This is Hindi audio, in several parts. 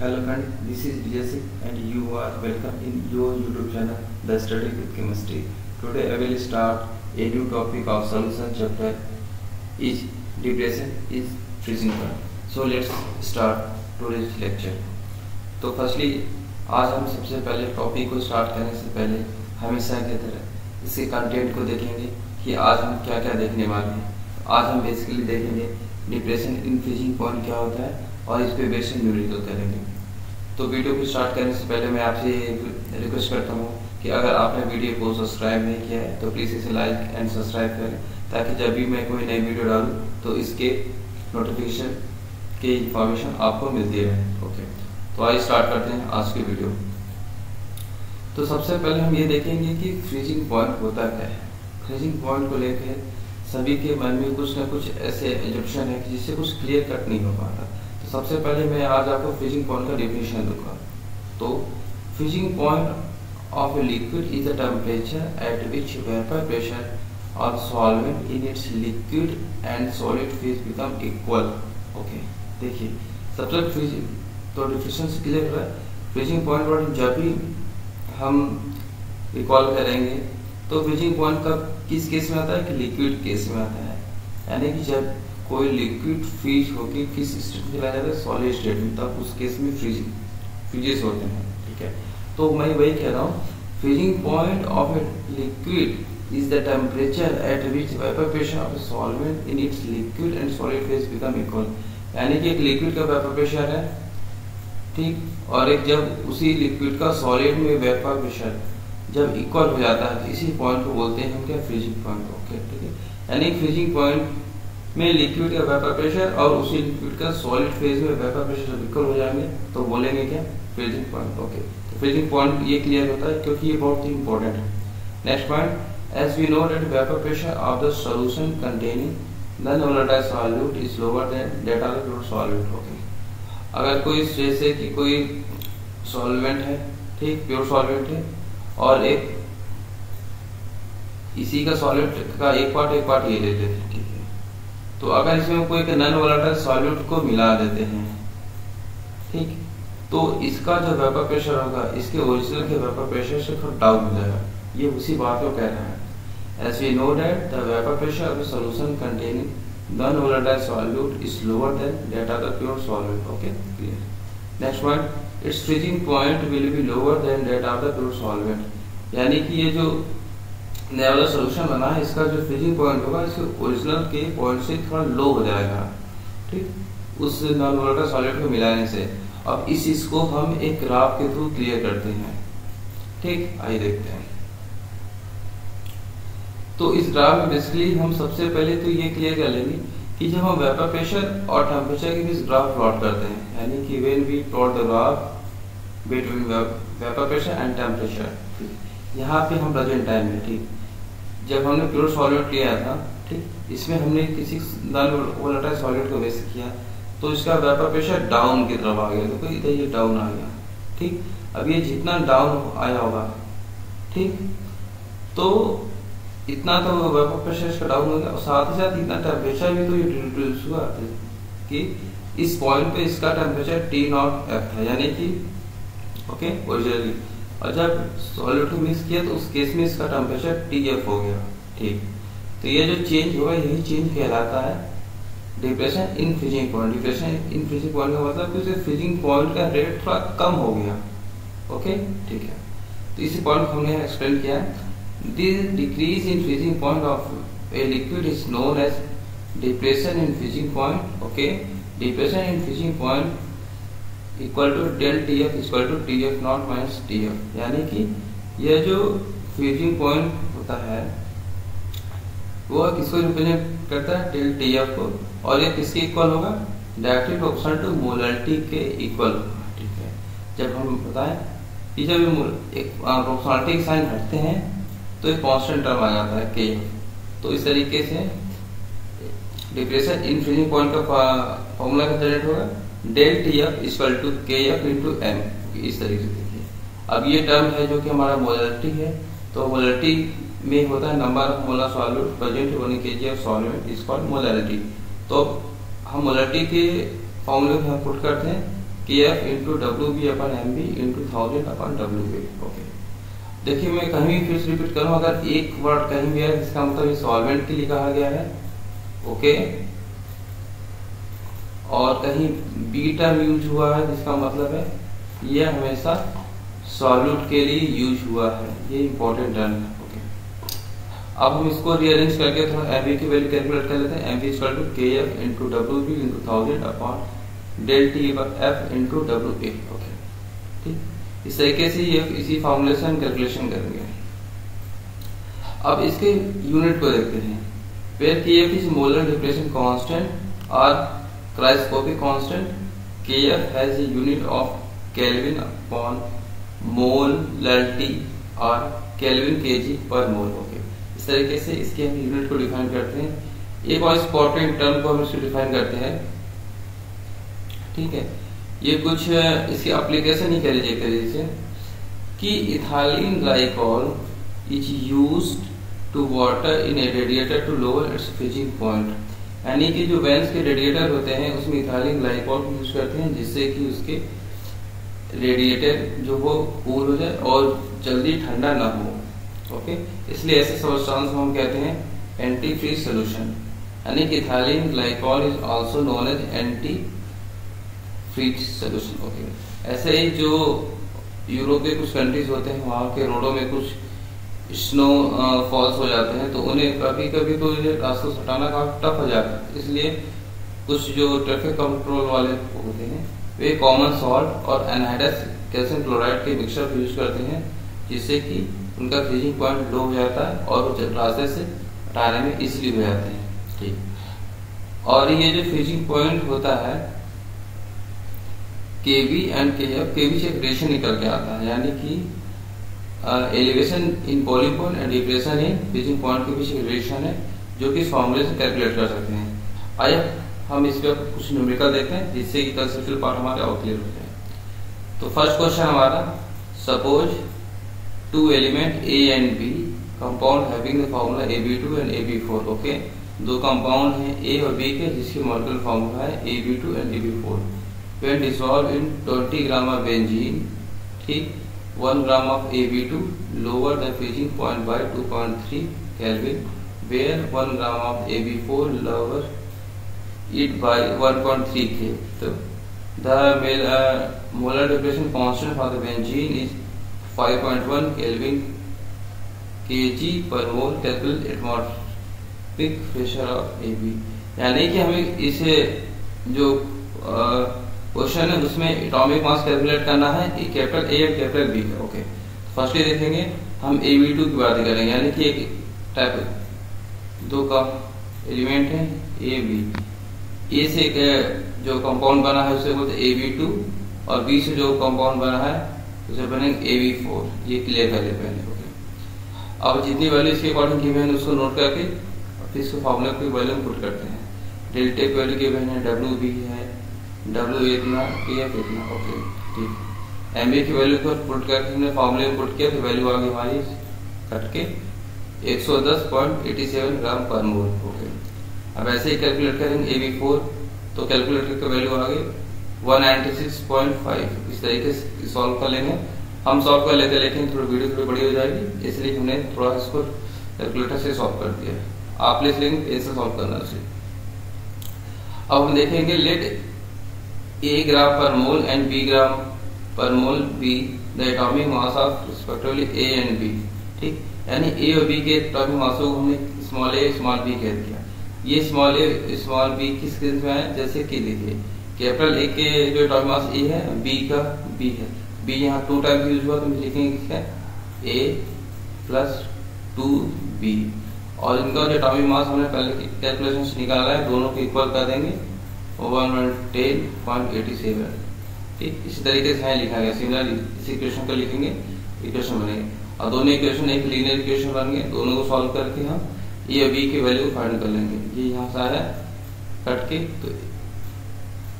Hello friend this is Vijay and you are welcome in your YouTube channel the study with chemistry today I will start a new topic of solution chapter is depression is freezing point so let's start today's lecture तो फर्स्टली आज हम सबसे पहले टॉपिक को स्टार्ट करने से पहले हमेशा की तरह इसके कंटेंट को देखेंगे कि आज हम क्या क्या देखने वाले हैं। आज हम बेसिकली देखेंगे डिप्रेशन इन फ्रीजिंग पॉइंट क्या होता है और इस पर बेसिक न्यूमेरिकल करेंगे। तो वीडियो को स्टार्ट करने से पहले मैं आपसे रिक्वेस्ट करता हूँ कि अगर आपने वीडियो को सब्सक्राइब नहीं किया है तो प्लीज़ इसे लाइक एंड सब्सक्राइब करें, ताकि जब भी मैं कोई नई वीडियो डालूँ तो इसके नोटिफिकेशन की इंफॉर्मेशन आपको मिलती रहे। ओके तो आइए स्टार्ट करते हैं आज की वीडियो तो सबसे पहले हम ये देखेंगे कि फ्रीजिंग पॉइंट होता क्या है। फ्रीजिंग पॉइंट को लेकर सभी के मन में कुछ ना कुछ ऐसे एजप्शन है जिससे कुछ क्लियर कट नहीं हो पाता। सबसे पहले मैं आज आपको फ्रीजिंग पॉइंट का डिफिनेशन दूँगा। तो freezing point of a liquid is the temperature at which vapour pressure और solvent in its liquid and solid phase become equal okay देखिए, सबसे फ्रीजिंग तो डिफिनेशन से क्लियर है। फ्रीजिंग पॉइंट पर जब भी हम रिकॉल करेंगे तो फ्रीजिंग पॉइंट कब, किस केस में आता है कि लिक्विड केस में आता है। यानी कि जब कोई लिक्विड फ्रीज होकर किस स्टेट में चला जाता है? सॉलिड स्टेट में। तब उस केस में फ्रीजिंग फ्रीजेस होते हैं, ठीक है? तो मैं वही कह रहा हूँ freezing point of a liquid is the temperature at which vapour of solvent in its liquid and solid phase become equal यानी कि एक लिक्विड का वेपर प्रेशर है, ठीक? और एक जब उसी लिक्विड का सॉलिड में वेपर प्रेशर जब इक्वल हो जाता है, इसी पॉइंट को बोलते हैं हम क्या? फ्रीजिंग पॉइंट ओके ठीक है? यानी फ्रीजिंग पॉइंट में लिक्विड का वेपर प्रेशर और उसी लिक्विड का सॉलिड फ़ेज़ में वेपर प्रेशर जब इक्वल हो जाएँगे तो बोलेंगे क्या? फ्रीजिंग पॉइंट ओके तो फ्रीजिंग पॉइंट ये क्लियर होता है क्योंकि ये बहुत ही इंपॉर्टेंट है। Next point as we know that vapour pressure of the solution containing non volatile solute is lower than that of the pure solute okay अगर कोई जैसे कि कोई सॉल्वेंट है, ठीक प्योर सॉल्वेंट है, और एक इसी का सॉलिड का एक पार्ट एक पार्ट ये लेते थे ठीक। है तो अगर इसमें कोई नन वोलाटाइल सॉल्यूट को मिला देते हैं, ठीक? तो इसका जो वेपर प्रेशर होगा, इसके ओरिजिनल के वेपर प्रेशर से थोड़ा डाउन हो जाएगा। ये उसी बात को कह रहे हैं। As we know that the vapour pressure of the solution containing non volatile solute is lower than that of the pure solute okay clear next point its freezing point will be lower than that of the pure solvent यानी कि ये जो नया वाला सोल्यूशन बना है, इसका जो फ्रीजिंग पॉइंट होगा, इसके ओरिजिनल के पॉइंट से थोड़ा लो हो जाएगा। ठीक? उस नॉन वोलेटाइल सॉलिड को मिलाने से। अब इस इसको हम एक ग्राफ के थ्रू क्लियर करते हैं। ठीक? आइए देखते हैं। तो इस ग्राफ में बेसिकली हम सबसे पहले तो ये क्लियर कर लेंगे कि जब हम वेपर प्रेशर और टेम्परेचर के बीच ग्राफ प्लॉट करते हैं, यानी कि when we plot the graph between vapour pressure and temperature यहाँ पे हम प्रेजेंट टाइम में, ठीक? जब हमने प्योर सॉलिड लिया था, ठीक? इसमें हमने किसी वोलेटाइल सॉलिड को वेस्ट किया। तो इसका वेपर प्रेशर डाउन की तरफ़ आ गया। तो इधर ये डाउन आ गया, ठीक? अब ये जितना डाउन आया होगा, ठीक? तो इतना तो वेपर प्रेशर इसका डाउन हो गया। और साथ ही साथ इतना टेम्परेचर भी तो ये रिड्यूस हुआ कि इस पॉइंट पे इसका टेम्परेचर टी नॉट एफ़ है, यानी कि ओके ओरिजिनली और जब सॉलिड को मिक्स किया तो उस केस में इसका टेम्परेचर टी एफ़ हो गया। ठीक। तो ये जो चेंज हुआ यही चेंज कहलाता है depression in freezing point depression in freezing point का मतलब कि उसे फ्रीजिंग पॉइंट का रेट थोड़ा कम हो गया। ओके? ठीक है। तो इसी पॉइंट को हमने एक्सप्लेन किया This decrease in freezing point of a liquid is known as depression in freezing point. Okay, depression in freezing point equal to del TF is equal to TF not minus TF. यानी कि यह जो freezing point होता है, वो किसको रिप्रेजेंट करता है? डेल TF को। और ये किसके इक्वल होगा? डायरेक्टली प्रोपोर्शनल टू मोलरिटी के इक्वल होगा। ठीक है? जब हम बताएँ, कि जब एक प्रोपोर्शनलिटी के साइन हटते हैं तो एक कांस्टेंट टर्म आ जाता है के तो इस तरीके से, डिप्रेशन इन फ्रीजिंग पॉइंट का फॉर्मूला जनरेट होगा? Del T F equal to K F into M इस तरीके से। देखिए अब ये टर्म है जो कि हमारा मोलरिटी है तो मोलरिटी में होता है number of molar solute present one KG of solvent is called molarity. तो हम मोलरिटी के फॉर्मूले में पुट करते हैं K F into W B upon M B into thousand upon W B okay देखिए, मैं कहीं भी फिर से रिपीट करूँ, अगर एक वर्ड कहीं भी है जिसका मतलब सॉल्वेंट के लिए कहा गया है ओके और कहीं बी टर्म यूज़ हुआ है, जिसका मतलब है ये हमेशा सॉल्यूट के लिए यूज़ हुआ है। ये इंपॉर्टेंट टर्म है। ओके अब हम इसको रीअरेंज करके थोड़ा एम की वैल्यू कैलकुलेट कर लेते हैं। M equal to K F into W B into thousand upon del T F into W A okay ठीक? इस तरीके से ये इसी फॉर्मूले से हम कैलकुलेशन करेंगे। अब इसके यूनिट को देखते हैं। where kf is molar depression constant or cryoscopic constant kf has a unit of kelvin upon molarity और kelvin KG per mole okay इस तरीके से इसके हम यूनिट को डिफाइन करते हैं। एक और इंपॉर्टेंट टर्म को हम इसको डिफाइन करते हैं। ठीक है? ये कुछ, इसकी एप्लीकेशन ही कह लीजिए कह लीजिए कि ethylene glycol is used to water in a radiator to lower its freezing point यानी कि जो वेंस के रेडिएटर होते हैं, उसमें इथाइलिन ग्लाइकॉल यूज़ करते हैं, जिससे कि उसके रेडिएटर जो हो कूल हो जाए और जल्दी ठंडा ना हो। ओके इसलिए ऐसे सब्सटेंस को हम कहते हैं एंटी फ्रीज सोल्यूशन यानी कि ethylene glycol is also known as anti freeze solution okay ऐसे ही जो यूरोप के कुछ कंट्रीज़ होते हैं, वहाँ के रोडों में कुछ स्नो फॉल्स हो जाते हैं तो उन्हें कभी कभी तो ये रास्ता हटाना काफ़ी टफ हो जाता है। इसलिए कुछ जो ट्रैफ़िक कंट्रोल वाले होते हैं वे कॉमन सॉल्ट और एनहाइडस कैल्शियम क्लोराइड के मिक्सचर को यूज़ करते हैं जिससे कि उनका फ्रीजिंग पॉइंट लो हो जाता है और वो रास्ते से हटाने में इजीली हो जाते हैं। ठीक। और ये जो फ्रीजिंग पॉइंट होता है केवी एंड के एफ़ केवी से रेशन निकल के आता है यानी कि elevation in boiling point and depression in freezing point के बीच रिलेशन है, जो कि इस फॉर्मूले से कैलकुलेट कर सकते हैं। आइए, हम इस पर कुछ न्यूमेरिकल देखते हैं, जिससे कि कंसेप्चुअल पार्ट हमारा और क्लियर हो। जाए तो फ़र्स्ट क्वेश्चन हमारा suppose two element A and B compound having the formula AB2 and AB4 okay दो कंपाउंड हैं ए और बी के, जिसकी मॉलिक्यूलर फार्मूला है AB2 and AB4 when dissolved in 20 gram of benzene, ठीक? 1 gram of AB2 lower the freezing point by 2.3 Kelvin where 1 gram of AB4 lower it by 1.3 K so the uh, molar depression constant for the benzene is 5.1 Kelvin kg per mole calculate atmospheric pressure of AB यानी कि हमें इसे जो uh, क्वेश्चन है उसमें एटॉमिक मास कैलकुलेट करना है कैपिटल ए और कैपिटल बी का ओके फ़र्स्ट ये देखेंगे, हम ए बी टू की बात करेंगे, यानी कि एक टाइप दो का एलिमेंट है ए बी ए से एक जो कंपाउंड बना है, उसे बोलते ए बी टू और बी से जो कंपाउंड बना है, उसे बनेंगे ए बी फोर ये क्लियर कर ले पहले ओके अब जितनी वैल्यू इसके अकॉर्डिंग की है, उसको नोट करके फिर इसको फॉर्मूला की वैल्यू पुट करते हैं. डेल्टे की वैल्यू की है डब्ल्यू बी है डब्ल्यू इतना के एफ़ इतना ओके ठीक। एम की वैल्यू को पुट करके हमने फॉर्मूले में पुट किया तो वैल्यू आ गई हमारी कट के। 110.87 ग्राम पर मोल ओके अब ऐसे ही कैलकुलेट करेंगे ए बी फोर तो कैलकुलेटर की वैल्यू आ गई 196.5 इस तरीके से सॉल्व कर लेंगे। हम सॉल्व कर लेते लेकिन थोड़ी वीडियो थोड़ी बड़ी हो जाएगी, इसलिए हमने थोड़ा इसको कैलकुलेटर से सॉल्व कर दिया। आप लिख लेंगे ऐसे सॉल्व करना उसे। अब हम देखेंगे let A gram per mole and B gram per mole B, the atomic mass of respectively A and B, ठीक? यानी A और B के एटॉमिक मासों को हमने स्मॉल a स्मॉल b कह दिया। ये स्मॉल a स्मॉल b किस केस में है? जैसे कि देखिए कैपिटल A के जो एटॉमिक मास A है, B का B है। B यहाँ टू टाइम यूज़ हुआ तो हम लिखेंगे क्या? A प्लस टू बी और इनका जो एटॉमिक मास हमने पहले कैलकुलेशन निकाला है, दोनों को इक्वल कर देंगे। ठीक इसी तरीके से यहाँ लिखा गया। सिमिलर इस इक्वेशन को लिखेंगे। इक्वेशन बनेंगे। और दोनों इक्वेशन एक लीनियर इक्वेशन बन गए दोनों को सॉल्व करके हम ए बी की वैल्यू फाइंड कर लेंगे। ये यहाँ से आया कट के तो,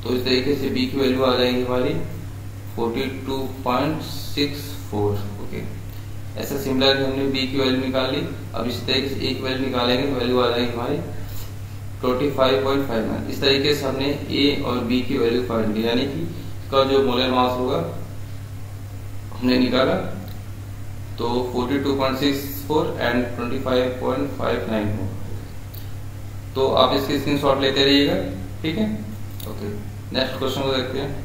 तो इस तरीके से बी की वैल्यू आ जाएगी हमारी 42.64 ओके ऐसा सिमिलर हमने बी की वैल्यू निकाल ली। अब इस तरीके से एक वैल्यू निकालेंगे तो वैल्यू आ जाएगी हमारी 25.59 इस तरीके से हमने ए और बी की वैल्यू फाइंड की। यानी कि का जो मोलर मास होगा, हमने निकाला। तो 42.64 एंड 25.59 होगा। तो आप इसकी स्क्रीनशॉट लेते रहिएगा, ठीक है? ओके नेक्स्ट क्वेश्चन को देखते हैं।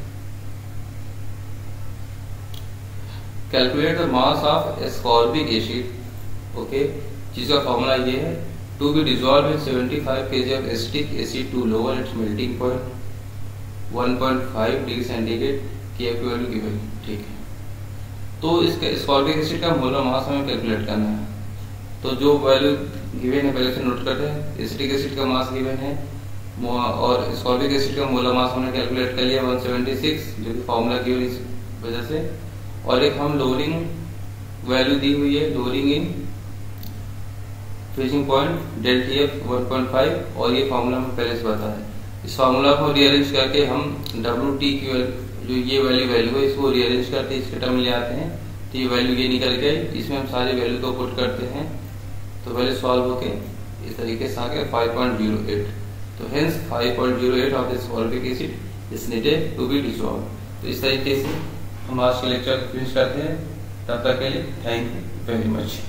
Calculate the mass of ascorbic acid okay जिसका फॉर्मूला ये है to be dissolve in 75 kg of acetic acid to lower its melting point 1.5 degree centigrade की वैल्यू गिवन ठीक है। तो इसका एस्कॉर्बिक एसिड का मोलर मास हमें कैलकुलेट करना है। तो जो वैल्यू गिवन है, पहले से नोट करते हैं। एसिटिक एसिड का मास गिवन है। और एस्कॉर्बिक एसिड का मोलर मास हमने कैलकुलेट कर लिया 176 जो कि फॉर्मूला की वजह से। और एक हम लोरिंग वैल्यू दी हुई है lowering in freezing point delta T F one और ये फार्मूला हमें पहले से पता है। इस फार्मूला को रीअरेंज करके हम डब्ल्यू टी की जो ये वाली वैल्यू है, इसको रीअरेंज करके इसके टर्म ले आते हैं। तो ये वैल्यू ये निकल गए इसमें हम सारी वैल्यू को पुट करते हैं। तो पहले सॉल्व होके इस तरीके से आ गया 5.08 तो hence 5.08 of this ascorbic acid is needed to be dissolve तो इस तरीके से हम आज के लेक्चर फिनिश करते हैं। तब तक के लिए थैंक यू वेरी मच